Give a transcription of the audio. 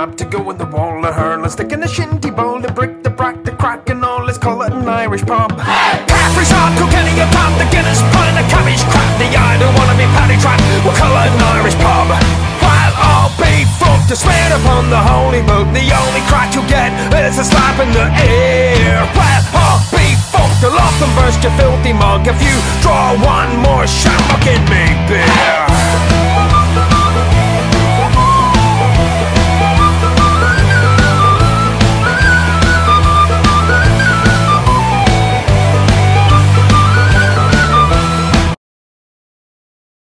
Up to go in the wall of her. Let's stick in the shinty bowl, to brick, the brack, the crack, and all. Let's call it an Irish pub. Caffrey Harp, Kilkenny, a pub, the Guinness, pint, the cabbage crap. The I don't wanna be paddy trap. We'll call it an Irish pub. While all be fucked to swear upon the holy book, the only crack you get is a slap in the ear. While all be fucked, I'll often burst your filthy mug if you draw one more shot, fucking me beer.